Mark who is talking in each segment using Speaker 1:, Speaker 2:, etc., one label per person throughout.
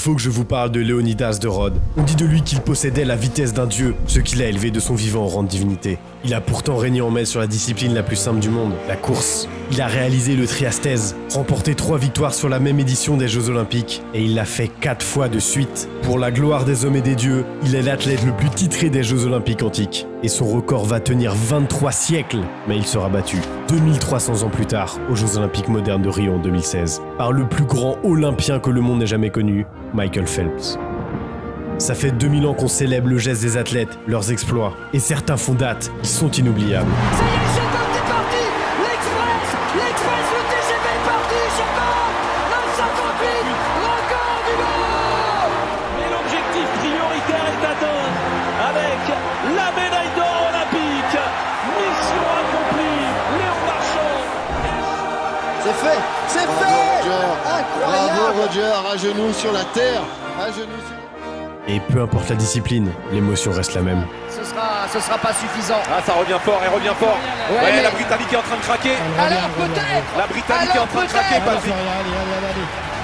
Speaker 1: faut que je vous parle de Léonidas de Rhodes. On dit de lui qu'il possédait la vitesse d'un dieu, ce qu'il a élevé de son vivant au rang de divinité. Il a pourtant régné en maître sur la discipline la plus simple du monde, la course. Il a réalisé le triastèse, remporté trois victoires sur la même édition des Jeux Olympiques, et il l'a fait quatre fois de suite. Pour la gloire des hommes et des dieux, il est l'athlète le plus titré des Jeux Olympiques antiques, et son record va tenir 23 siècles, mais il sera battu 2300 ans plus tard aux Jeux Olympiques modernes de Rio en 2016, par le plus grand olympien que le monde n'ait jamais connu, Michael Phelps. Ça fait 2000 ans qu'on célèbre le geste des athlètes, leurs exploits, et certains font date, ils sont inoubliables.
Speaker 2: C'est fait
Speaker 3: Roger.
Speaker 2: Incroyable
Speaker 3: Bravo Roger, à genoux sur la terre. À genoux sur
Speaker 1: Et peu importe la discipline, l'émotion reste la même.
Speaker 2: Ce sera, ce sera pas suffisant.
Speaker 4: Ah, ça revient fort, elle revient fort.
Speaker 2: Ouais,
Speaker 4: la Britannique est en train de craquer.
Speaker 2: Alors peut-être
Speaker 4: La Britannique est en train de craquer. Patrick.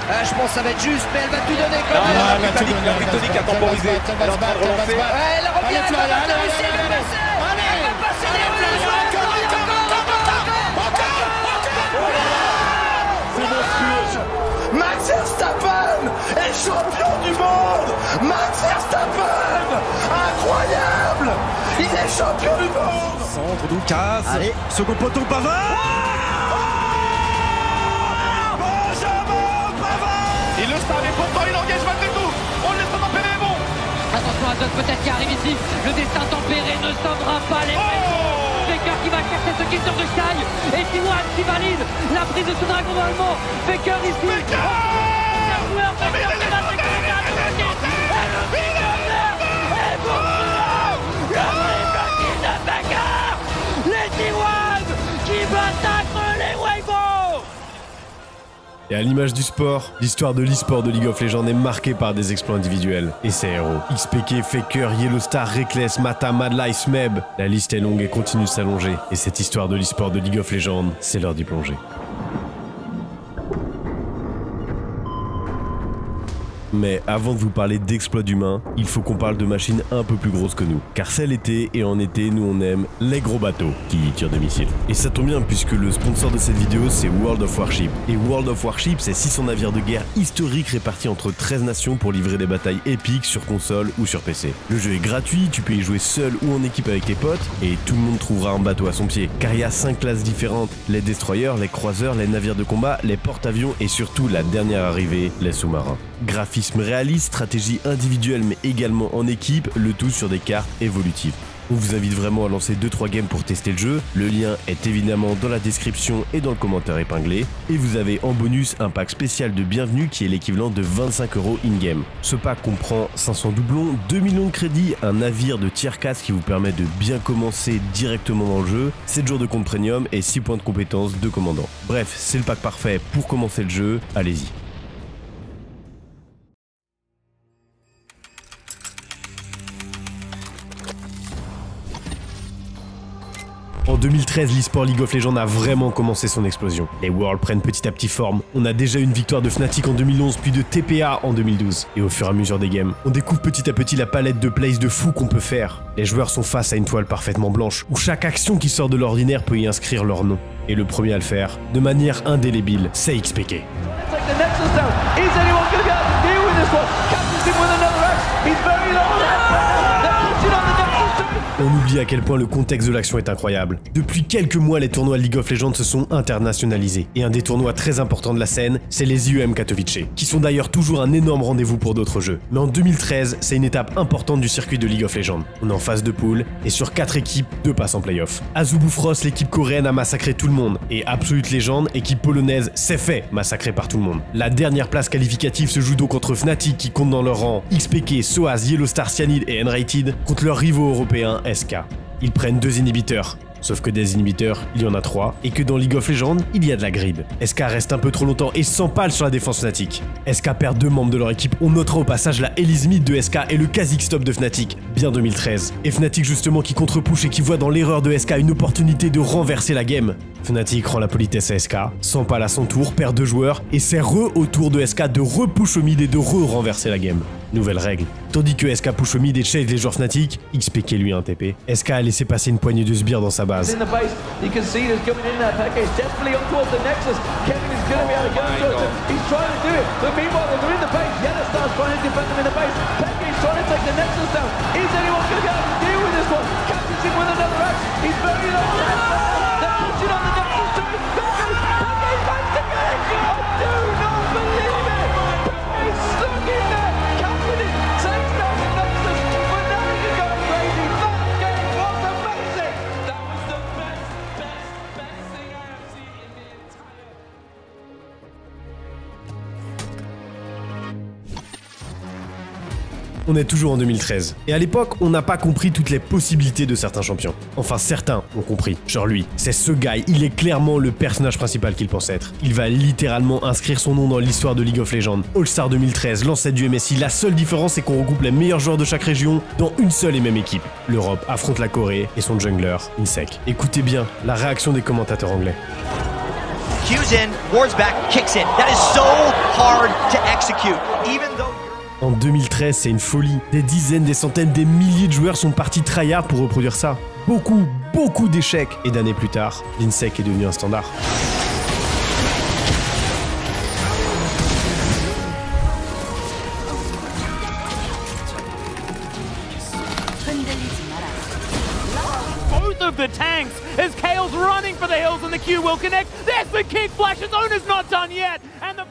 Speaker 2: Ah, Je pense que ça va être juste, mais elle va tout donner quand même.
Speaker 4: la Britannique, la Britannique a temporisé. Elle est en train de relancer.
Speaker 2: Ouais, elle revient, elle va passer
Speaker 3: Verstappen est champion du monde. Max Verstappen, incroyable. Il est champion du monde.
Speaker 5: Centre Doucas.
Speaker 2: Allez.
Speaker 5: Second poteau Pavard. Benjamin Pavard.
Speaker 4: Il le savait, pourtant il engage malgré tout. On le laisse pas tempérer, bon.
Speaker 6: Attention à Zot peut-être qui arrive ici. Le destin tempéré ne sauvera pas les Faker qui va chercher ce qui sur de Sky. Et Tiwan qui valide la prise de ce dragon allemand. Faker ici. Faker joueur Et
Speaker 1: à l'image du sport, l'histoire de l'e-sport de League of Legends est marquée par des exploits individuels. Et ses héros. XPK, Faker, Yellowstar, Reckless, Mata, Madlice, Meb. La liste est longue et continue de s'allonger. Et cette histoire de l'e-sport de League of Legends, c'est l'heure d'y plonger. Mais avant de vous parler d'exploits d'humains, il faut qu'on parle de machines un peu plus grosses que nous. Car c'est l'été, et en été, nous on aime les gros bateaux qui tirent des missiles. Et ça tombe bien puisque le sponsor de cette vidéo c'est World of Warship. Et World of Warship c'est 600 navires de guerre historiques répartis entre 13 nations pour livrer des batailles épiques sur console ou sur PC. Le jeu est gratuit, tu peux y jouer seul ou en équipe avec tes potes, et tout le monde trouvera un bateau à son pied. Car il y a 5 classes différentes, les destroyers, les croiseurs, les navires de combat, les porte-avions et surtout la dernière arrivée, les sous-marins. Graphisme réaliste, stratégie individuelle mais également en équipe, le tout sur des cartes évolutives. On vous invite vraiment à lancer 2-3 games pour tester le jeu, le lien est évidemment dans la description et dans le commentaire épinglé, et vous avez en bonus un pack spécial de bienvenue qui est l'équivalent de 25 euros in-game. Ce pack comprend 500 doublons, 2 millions de crédits, un navire de tier 4 qui vous permet de bien commencer directement dans le jeu, 7 jours de compte premium et 6 points de compétence de commandant. Bref, c'est le pack parfait pour commencer le jeu, allez-y. En 2013, l'e-sport League of Legends a vraiment commencé son explosion. Les Worlds prennent petit à petit forme. On a déjà une victoire de Fnatic en 2011, puis de TPA en 2012. Et au fur et à mesure des games, on découvre petit à petit la palette de plays de fou qu'on peut faire. Les joueurs sont face à une toile parfaitement blanche, où chaque action qui sort de l'ordinaire peut y inscrire leur nom. Et le premier à le faire, de manière indélébile, c'est XPK.
Speaker 7: On
Speaker 1: oublie à quel point le contexte de l'action est incroyable. Depuis quelques mois, les tournois League of Legends se sont internationalisés. Et un des tournois très importants de la scène, c'est les IEM Katowice, qui sont d'ailleurs toujours un énorme rendez-vous pour d'autres jeux. Mais en 2013, c'est une étape importante du circuit de League of Legends. On est en phase de poule, et sur 4 équipes, 2 passent en playoff. Azubu Frost, l'équipe coréenne, a massacré tout le monde. Et Absolute Legend, équipe polonaise, c'est fait, massacré par tout le monde. La dernière place qualificative se joue donc entre Fnatic, qui compte dans leur rang, XPK, Soaz, Yellowstar Cyanide et Enrated, contre leurs rivaux européens SK. Ils prennent deux inhibiteurs, Sauf que des inhibiteurs, il y en a 3, et que dans League of Legends, il y a de la grid. SK reste un peu trop longtemps et sans pales sur la défense Fnatic. SK perd deux membres de leur équipe, on notera au passage la Elise Mid de SK et le Kazik Stop de Fnatic, bien 2013. Et Fnatic justement qui contre-push et qui voit dans l'erreur de SK une opportunité de renverser la game. Fnatic rend la politesse à SK, pal à son tour, perd deux joueurs, et c'est re au tour de SK de repush au mid et de re-renverser la game. Nouvelle règle. Tandis que SK push au mid et chase les joueurs Fnatic, XPK lui a un TP. SK a laissé passer une poignée de sbires dans sa base.
Speaker 7: in
Speaker 1: est toujours en 2013. Et à l'époque, on n'a pas compris toutes les possibilités de certains champions. Enfin, certains ont compris. Genre lui. C'est ce guy, il est clairement le personnage principal qu'il pense être. Il va littéralement inscrire son nom dans l'histoire de League of Legends. All-Star 2013, l'ancêtre du MSI, la seule différence c'est qu'on regroupe les meilleurs joueurs de chaque région dans une seule et même équipe. L'Europe affronte la Corée et son jungler, Insec. Écoutez bien la réaction des commentateurs anglais. En 2013, c'est une folie. Des dizaines, des centaines, des milliers de joueurs sont partis tryhard pour reproduire ça. Beaucoup, beaucoup d'échecs. Et d'années plus tard, l'INSEC est devenu un standard.
Speaker 8: the tanks as Kale's running for the hills and the Q will connect. The flash. Not done yet. And the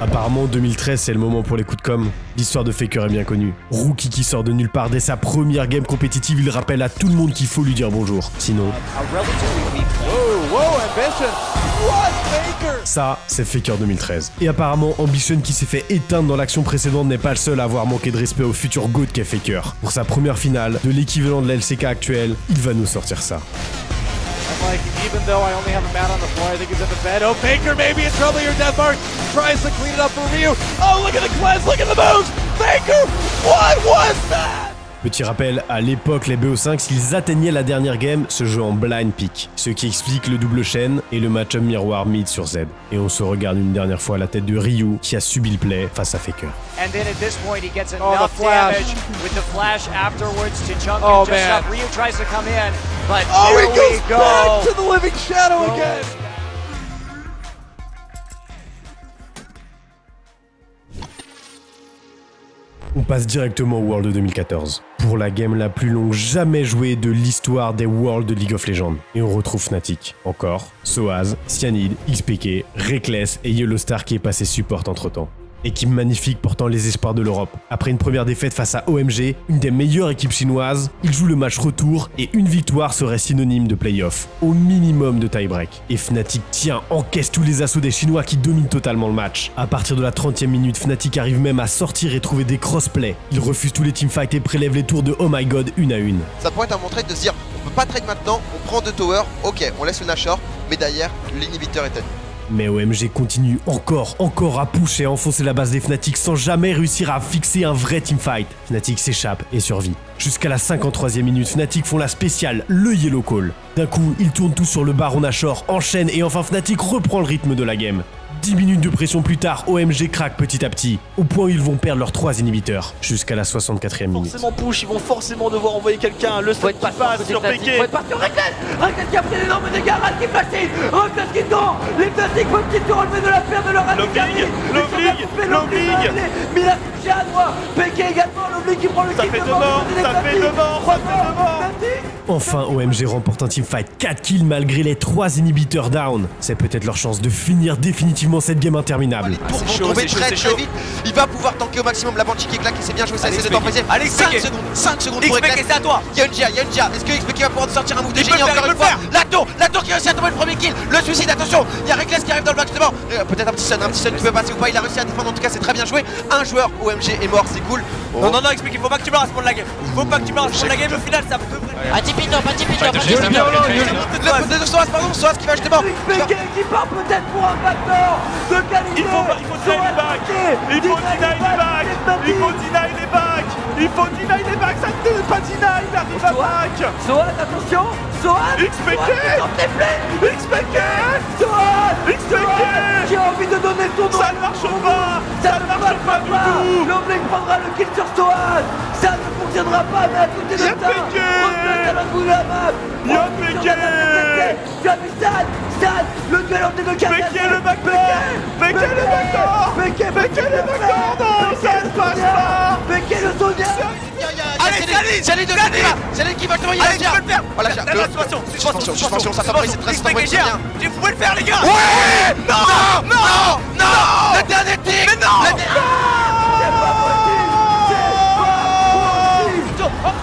Speaker 1: Apparemment, 2013, c'est le moment pour les coups de com'. L'histoire de Faker est bien connue. Rookie qui sort de nulle part dès sa première game compétitive, il rappelle à tout le monde qu'il faut lui dire bonjour. Sinon, ça, c'est Faker 2013. Et apparemment, Ambition qui s'est fait éteindre dans l'action précédente n'est pas le seul à avoir manqué de respect au futur GOAT qu'est Faker. Pour sa première finale, de l'équivalent de la LCK actuelle, il va nous sortir ça.
Speaker 4: Oh, in trouble tries to clean it up for Ryu. Oh, look at the cleanse, look at the moves. Baker, what was that?
Speaker 1: Petit rappel, à l'époque, les BO5, s'ils atteignaient la dernière game, se jouaient en blind pick, ce qui explique le double chaîne et le match-up miroir mid sur Z. Et on se regarde une dernière fois à la tête de Ryu qui a subi le play face à Faker.
Speaker 9: And then at this point, he gets
Speaker 4: Oh,
Speaker 9: enough
Speaker 4: flash.
Speaker 9: damage with the flash afterwards to chunk
Speaker 4: Oh,
Speaker 9: just
Speaker 4: man.
Speaker 9: up. Ryu tries to come in, but
Speaker 4: Oh,
Speaker 9: here
Speaker 4: he goes
Speaker 9: we go.
Speaker 4: back to the living shadow again.
Speaker 1: On passe directement au World de 2014. Pour la game la plus longue jamais jouée de l'histoire des Worlds de League of Legends. Et on retrouve Fnatic. Encore, Soaz, Cyanide, XPK, Reckless et Yellowstar qui est passé support entre temps. Équipe magnifique portant les espoirs de l'Europe. Après une première défaite face à OMG, une des meilleures équipes chinoises, ils jouent le match retour et une victoire serait synonyme de playoff, au minimum de tie-break. Et Fnatic tient, encaisse tous les assauts des Chinois qui dominent totalement le match. À partir de la 30e minute, Fnatic arrive même à sortir et trouver des crossplays. Ils refusent tous les teamfights et prélèvent les tours de Oh My God une à une.
Speaker 10: Ça pourrait être un bon de se dire on peut pas trade maintenant, on prend deux towers, ok, on laisse le Nashor, mais derrière, l'inhibiteur est nous.
Speaker 1: Mais OMG continue encore, encore à pusher et à enfoncer la base des Fnatic sans jamais réussir à fixer un vrai teamfight. Fnatic s'échappe et survit. Jusqu'à la 53e minute, Fnatic font la spéciale, le Yellow Call. D'un coup, ils tournent tout sur le Baron Nashor, enchaînent et enfin Fnatic reprend le rythme de la game. 10 minutes de pression plus tard, OMG craque petit à petit, au point où ils vont perdre leurs 3 inhibiteurs, jusqu'à la 64e minute.
Speaker 7: Forcément push, ils vont forcément devoir envoyer quelqu'un. Le stun qui passe sur Pékin.
Speaker 6: Faut être pas sur Reckless Reckless qui a pris d'énormes dégâts, Ral qui flashine Reckless qui tombe Les Fnatic peuvent-ils se relever de la perte de leur
Speaker 7: L'Obligue, l'Obligue, l'Obligue.
Speaker 6: Mais il a touché à droite Pékin également, l'Obligue qui prend le
Speaker 7: Ça
Speaker 6: kill
Speaker 7: fait
Speaker 6: de
Speaker 7: deux
Speaker 6: mort,
Speaker 7: morts, ça fait deux morts, ça fait deux morts.
Speaker 1: Enfin, OMG remporte un teamfight 4 kills malgré les 3 inhibiteurs down. C'est peut-être leur chance de finir définitivement cette game interminable.
Speaker 10: Pour tomber très très vite, il va pouvoir tanker au maximum la Banshee qui claque, il s'est bien joué, ça essaie de temporiser.
Speaker 9: Allez,
Speaker 10: 5
Speaker 9: XPK.
Speaker 10: secondes, 5 secondes pour
Speaker 9: c'est à toi.
Speaker 10: Il y a une Gia, il y a une Gia. Est-ce que XPK va pouvoir sortir un move de génie encore une fois
Speaker 9: le
Speaker 10: La tour, la tour qui réussit à tomber le premier kill, le suicide, attention, il y a Reckless qui arrive dans le back justement. Euh, Peut-être un petit stun, un petit stun qui peut passer ou pas, il a réussi à défendre en tout cas, c'est très bien joué. Un joueur OMG est mort, c'est cool.
Speaker 9: Non, non, non, explique, il faut pas que tu meurs à ce moment de la game. Faut pas que tu meurs à ce moment de la game, au final, ça peut.
Speaker 2: Pas Tipito, pas Tipito, pas
Speaker 10: Le
Speaker 2: Tipito.
Speaker 10: côté de Soaz, pardon, Soaz qui va justement.
Speaker 7: XPK qui part peut-être pour un backdoor de qualité.
Speaker 5: Il faut, deny les bacs Il faut deny les bacs Il faut deny les bacs Il faut deny les bacs Ça ne pas deny, il arrive à bac
Speaker 7: Soaz, attention. Soaz
Speaker 5: XPK XPK
Speaker 7: Soaz
Speaker 5: XPK
Speaker 7: Qui a envie de donner son nom
Speaker 5: Ça ne marche pas. Ça ne marche pas du tout.
Speaker 7: Prendra le kill sur Soaz Ça ne on viendra pas, mais à côté de ça On Le duel deux
Speaker 5: de quatre Péquet le backdoor Péquet le backdoor le ça ne passe pas.
Speaker 7: Le
Speaker 10: Allez, Saline qui va
Speaker 9: tu peux le faire.
Speaker 10: Le
Speaker 9: faire, les gars.
Speaker 10: Ouais. Non Non Non Le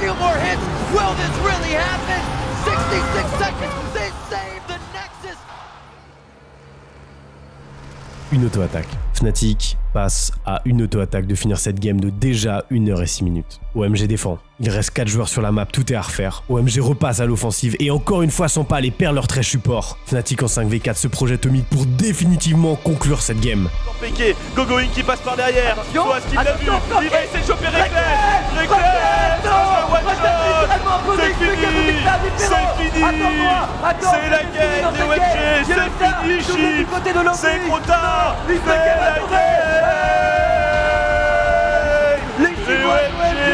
Speaker 6: few more hits. Will this really happen? 66 seconds. They save the Nexus.
Speaker 1: Une auto-attaque. Fnatic passe à une auto-attaque de finir cette game de déjà 1 heure et 6 minutes. OMG défend. Il reste 4 joueurs sur la map, tout est à refaire. OMG repasse à l'offensive et encore une fois sans pas les perd leur très support. Fnatic en 5v4 se projette au mid pour définitivement conclure cette game.
Speaker 5: Péké Gogoing qui passe par derrière
Speaker 7: Attention,
Speaker 5: qui l'a vu
Speaker 7: attention,
Speaker 5: Il va essayer de choper Reckless C'est fini. C'est fini. C'est la
Speaker 7: dans
Speaker 5: des OMG C'est fini. C'est trop tard. C'est la game
Speaker 7: Les
Speaker 5: OMG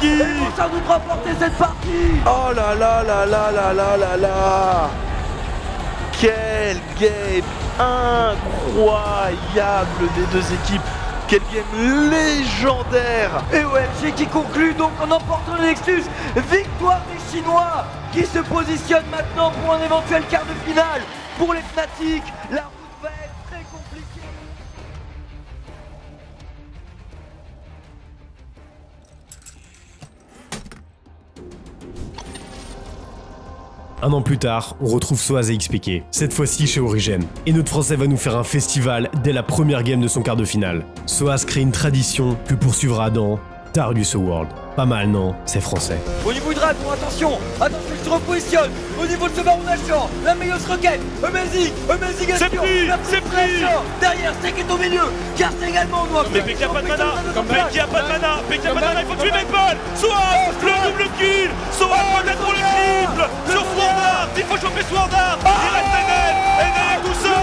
Speaker 5: Qui
Speaker 7: vont doute remporter cette partie.
Speaker 11: Oh là là là là là là là là. Quel game incroyable des deux équipes Quel game légendaire
Speaker 7: Et OMG qui conclut donc en emportant le Nexus. Victoire des Chinois qui se positionnent maintenant pour un éventuel quart de finale. Pour les Fnatic,
Speaker 1: Un an plus tard, on retrouve Soaz et XPK, cette fois-ci chez Origin. Et notre français va nous faire un festival dès la première game de son quart de finale. Soaz crée une tradition que poursuivra dans Darius World. Pas mal, non C'est français.
Speaker 7: Au niveau du dragon, attention Attention, il se repositionne. Au niveau de ce baron Nashor, la meilleure roquette Amazing Amazing
Speaker 5: C'est pris,
Speaker 7: la
Speaker 5: c'est pris.
Speaker 7: Derrière, Steak est au milieu. Car c'est également doit
Speaker 5: Mais Péki a pas de mana Péki a pas de mana Péki a pas de mana Il faut tuer Maple Soaz Le double kill. Soaz peut-être pour le triple. Sur Sword Art Il faut choper Sword Art Il reste Enel Enel tout seul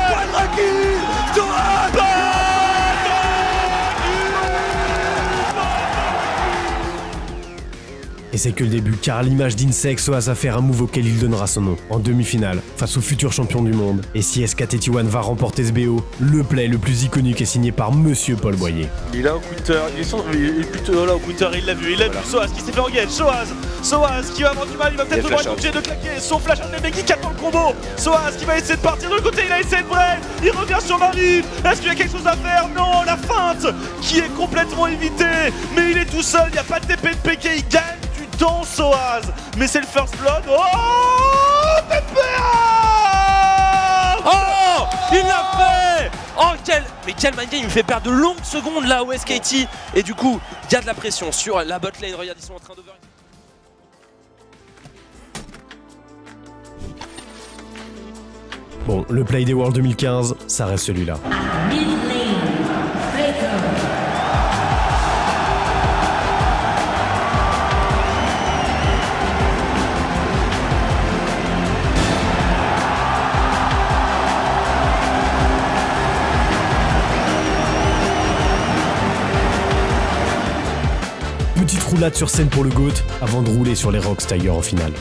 Speaker 1: Et c'est que le début, car à l'image d'Insec, Soaz va faire un move auquel il donnera son nom, en demi-finale, face au futur champion du monde. Et si SKT1 va remporter ce BO, le play le plus iconique est signé par Monsieur Paul Boyer.
Speaker 11: Il est là au counter, il est, sans- il est plutôt là au counter,
Speaker 5: il l'a vu, il l'a vu Soaz qui s'est fait engage Soaz Soaz qui va avoir du mal, il va peut-être devoir être obligé de claquer son flash. De Meggy qui attend le combo. Soaz qui va essayer de partir de l'autre côté, il a essayé de break Il revient sur Marie. Est-ce qu'il y a quelque chose à faire? Non, la feinte qui est complètement évitée. Mais il est tout seul, il n'y a pas de TP de PK, il gagne temps Soaz Mais c'est le first blood Oh TPA
Speaker 12: Oh Il l'a fait Oh quel Mais quel mind game Il me fait perdre de longues secondes là au SKT Et du coup, il y a de la pression sur la bot lane. Regarde, ils sont en train d'over.
Speaker 1: Bon, le play des World 2015, ça reste celui-là. Roulade sur scène pour le GOAT avant de rouler sur les Rocks Tiger en finale.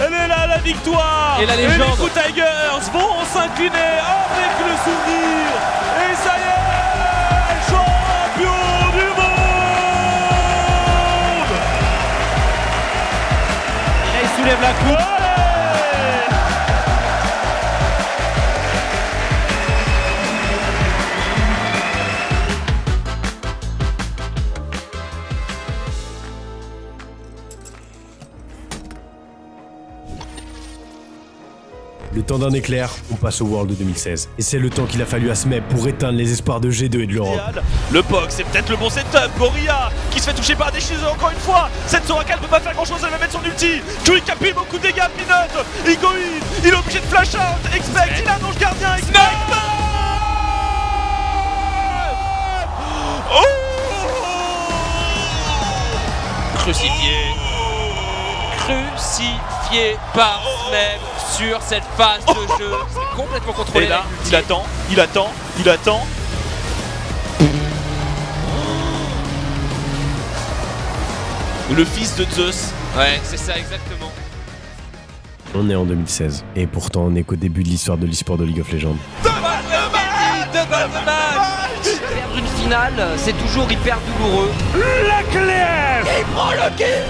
Speaker 5: Elle est là la victoire
Speaker 12: Et la
Speaker 5: les
Speaker 12: légende.
Speaker 5: Blue Tigers vont s'incliner avec le souvenir Et ça y est Champion du monde soulève la coupe.
Speaker 1: Temps d'un éclair, on passe au World 2016. Et c'est le temps qu'il a fallu à Smep pour éteindre les espoirs de G2 et de l'Europe.
Speaker 5: Le POC, c'est peut-être le bon setup. Gorilla qui se fait toucher par des chises encore une fois. Cette Soraka ne peut pas faire grand chose, elle va mettre son ulti. Chewie qui appuie beaucoup de dégâts, Peanut. Il go in, il est obligé de flash out. Expect, il annonce gardien. Expect. Oh
Speaker 12: Crucifié. Crucifié par Smeb sur cette phase de jeu. C'est complètement contrôlé.
Speaker 5: Et là, il attend, il attend, il attend. Le fils de Zeus.
Speaker 12: Ouais, c'est ça exactement.
Speaker 1: On est en 2016. Et pourtant, on est qu'au début de l'histoire de l'e-sport de League of Legends.
Speaker 12: Perdre une finale, c'est toujours hyper douloureux.
Speaker 5: La claire
Speaker 12: Il prend le kill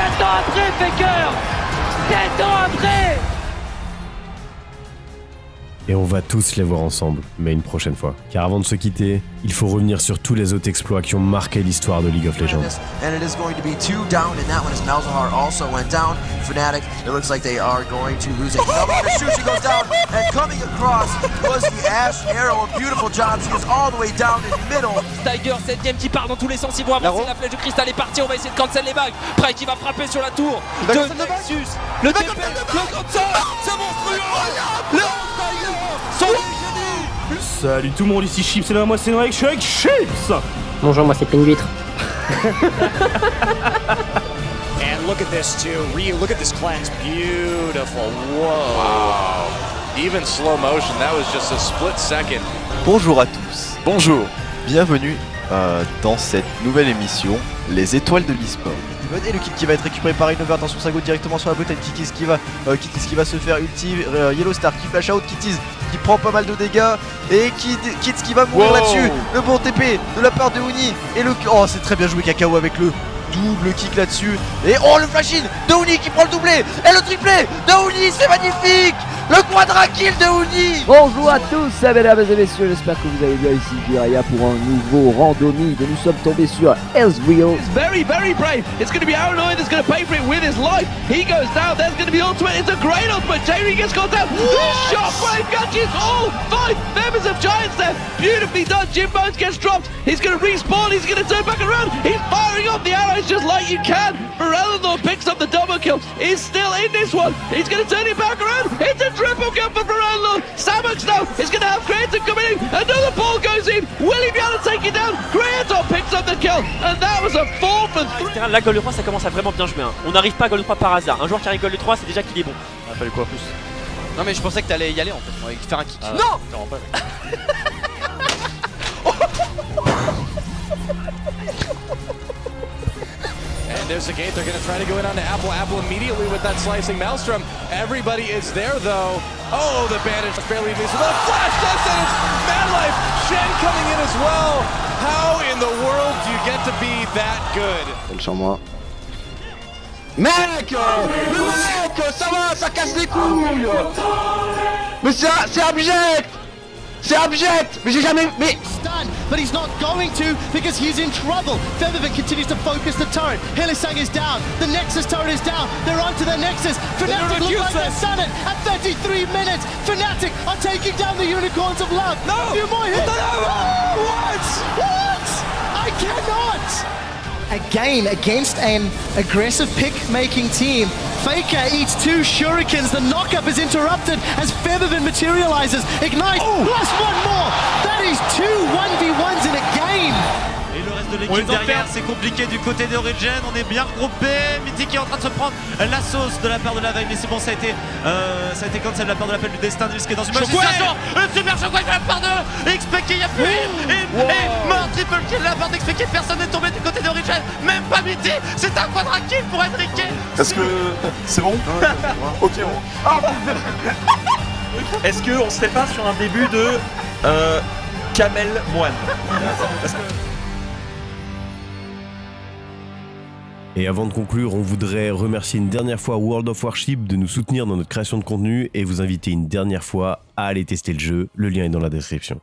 Speaker 6: 7 ans après, Faker 7 ans après
Speaker 1: Et on va tous les voir ensemble, mais une prochaine fois. Car avant de se quitter, il faut revenir sur tous les autres exploits qui ont marqué l'histoire de League of Legends.
Speaker 10: And it is going to be two down in that one as Malzahar also went down. Fnatic, it looks like they are going to lose it. Double Sushi goes down, and coming across was the Ash Arrow Beautiful. He is all the way down in middle.
Speaker 12: Tiger, 7ème qui part dans tous les sens, ils vont avancer, la flèche de cristal est partie, on va essayer de cancel les bagues. Pride qui va frapper sur la tour de Nexus. Le TP, le cancel, c'est monstrueux Le Tiger,
Speaker 13: Salut tout le monde, ici Chips, et là moi c'est Noël, je suis avec Chips
Speaker 14: Bonjour, moi c'est Pinguitre.
Speaker 15: And look at this too. Ryu, look at this cleanse. Beautiful. Whoa. Wow. Even slow motion, that was just a split second.
Speaker 16: Bonjour à tous. Bonjour. Bienvenue euh, dans cette nouvelle émission, Les étoiles de l'e-sport. Et le kill qui va être récupéré par Innover dans son sagot directement sur la botte Kitties qui va euh, Kitties qui va se faire ulti euh, Yellow Star qui flash out Kitties qui prend pas mal de dégâts et qui Kids qui va mourir
Speaker 5: Wow.
Speaker 16: là-dessus le bon TP de la part de Uni et le oh c'est très bien joué Kakao avec le double kick là-dessus et oh le flash in de Uni qui prend le doublé et le triplé de Uni c'est magnifique le quadra kill de Uni
Speaker 17: Bonjour à tous, mesdames et messieurs, j'espère que vous allez bien ici Jiraya pour un nouveau randomie. Nous sommes tombés sur Ezreal.
Speaker 7: It's very, very brave. It's going to be Aranoid that's going to pay for it with his life. He goes down. There's going to be ultimate. It's a great ultimate. Jerry gets gone down. This shockwave catches all five members of Giants there. Beautifully done. Jim Bones gets dropped. He's going to respawn. He's going to turn back around. He's firing off the arrows just like you can. Ferellador picks up the double kill. He's still in this one. He's going to turn it back around. It's a triple kill for Ferellador. Samuks now is going to have Creator coming in. Another ball goes in. Will he be able to take it down? Creator picks up the kill. And that was a four for three.
Speaker 18: Etc. Là, Gold 3, ça commence à vraiment bien jouer. hein. On n'arrive pas à Gold 3 par hasard. Un joueur qui arrive Gold 3, c'est déjà qu'il est bon.
Speaker 13: Il fallait quoi plus
Speaker 10: Non mais je pensais que t'allais y aller en fait, on allait faire un kick.
Speaker 18: Non
Speaker 15: And gate. They're going to try to go in on Apple. Apple immediately with that slicing Maelstrom. Everybody is there though. Oh, the bandage barely leaves. The flash does it. It's Mad Life. Shen coming in as well. How in the world do you get to be that good?
Speaker 16: Moi Mec mec Ça va, ça casse les couilles Mais c'est abject C'est abject Mais j'ai jamais... Mais...
Speaker 19: But he's not going to because he's in trouble. Featherman continues to focus the turret. Hillesang is down. The Nexus turret is down. They're onto the Nexus. Fnatic look like they're done it at 33 minutes. Fnatic are taking down the Unicorns of Love. No! A few more hits. What? What? I cannot! Again, against an aggressive pick-making team, Faker eats two shurikens. The knockup is interrupted as Featherman materializes. Ignite, oh! plus one more. That is two 1v1s in a game.
Speaker 5: De l'équipe derrière, c'est compliqué du côté de Origin. On est bien regroupé. Mythic qui est en train de se prendre la sauce de la part de la veille. Mais c'est bon, ça a été, euh, ça a été cancel de la part de l'appel du destin. Nils qui est dans une bonne
Speaker 12: Shockwave
Speaker 5: situation. Le super shockwave de la part de XPK. Il y a plus. Et, et mort triple kill de la part d'XPK. Personne n'est tombé du côté d'Origin. Même pas Mythic. C'est un quadra kill pour Enrique.
Speaker 3: Est-ce que c'est bon? Ok, bon.
Speaker 20: Est-ce qu'on serait pas sur un début de euh, Kamel Moine Parce que
Speaker 1: Et avant de conclure, on voudrait remercier une dernière fois World of Warship de nous soutenir dans notre création de contenu et vous inviter une dernière fois à aller tester le jeu, le lien est dans la description.